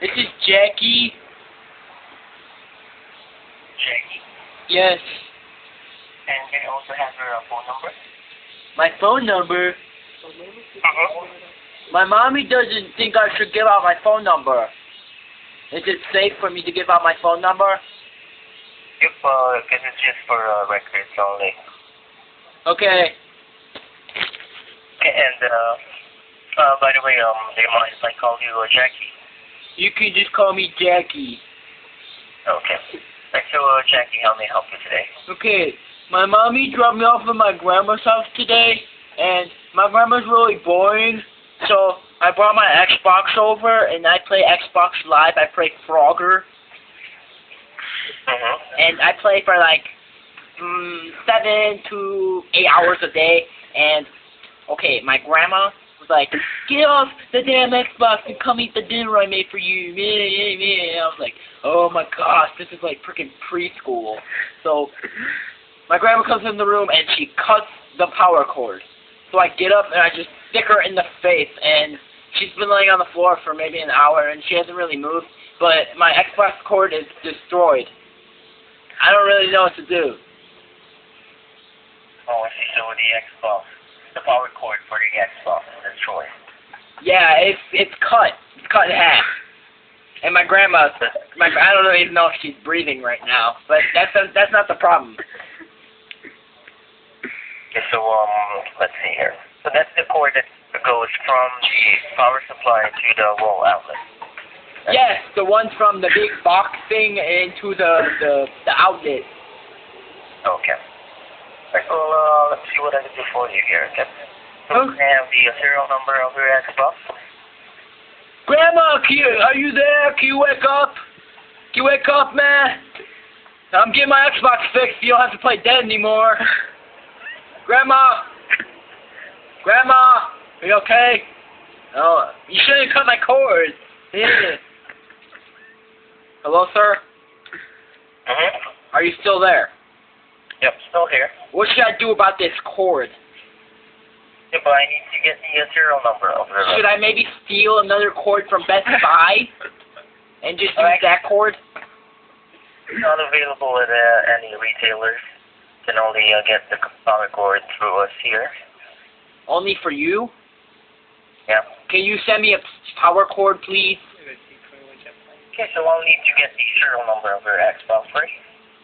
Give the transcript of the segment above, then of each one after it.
This is Jackie. Jackie. Yes. And can you also have your uh, phone number? My phone number. Uh-huh. My mommy doesn't think I should give out my phone number. Is it safe for me to give out my phone number? If, uh, because it's just for uh, records only. Okay, and, uh, uh, by the way, um, do you mind if I call you uh, Jackie? You can just call me Jackie. Okay. So, uh, Jackie, how may I help you today? Okay. My mommy dropped me off at my grandma's house today, and my grandma's really boring. So I brought my Xbox over, and I play Xbox Live. I play Frogger, Mm-hmm. and I play for like mm, seven to eight hours a day. And okay, my grandma was like, "Get off the damn Xbox and come eat the dinner I made for you." Yeah, yeah, yeah. I was like, "Oh my gosh, this is like freaking preschool." So my grandma comes in the room and she cuts the power cord. So I get up and I just stick her in the face, and she's been laying on the floor for maybe an hour, and she hasn't really moved. But my Xbox cord is destroyed. I don't really know what to do. Oh, I see. So the Xbox, the power cord for the Xbox is destroyed. Yeah, it's it's cut. It's cut in half. And my grandma, my I don't even know if she's breathing right now, but that's that's not the problem. Okay, so, um, let's see here. So that's the cord that goes from the power supply to the wall outlet. Yes, the one from the big box thing into the the, the outlet. Okay. Alright, well, uh, let's see what I can do for you here, okay? So Okay. I have the serial number of your Xbox? Grandma, can you, are you there? Can you wake up? Can you wake up, man? I'm getting my Xbox fixed. You don't have to play dead anymore. Grandma, Grandma, are you okay? Oh, you shouldn't cut my cord. Yeah. Hello, sir. Mm-hmm. Are you still there? Yep, still here. What should I do about this cord? Yeah, but I need to get the serial number of your... Should I maybe steal another cord from Best Buy and just use Alright. that cord? Not available at uh, any retailers. Can only uh, get the power cord through us here. Only for you? Yeah. Can you send me a power cord, please? Okay, so I'll need to get the serial number of your Xbox first,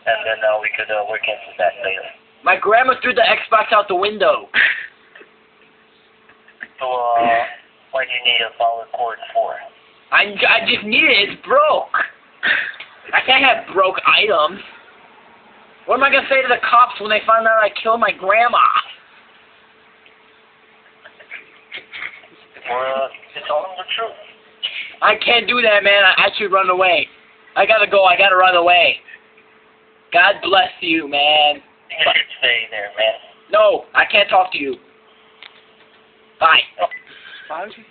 and then uh, we could uh, work into that later. My grandma threw the Xbox out the window. So, uh, what do you need a power cord for? I, I just need it. It's broke. I can't have broke items. What am I going to say to the cops when they find out I killed my grandma? Well, uh, to tell them the truth. I can't do that, man. I, I should run away. I gotta go. I gotta run away. God bless you, man. You should stay there, man. No, I can't talk to you. Bye. Oh. Why would you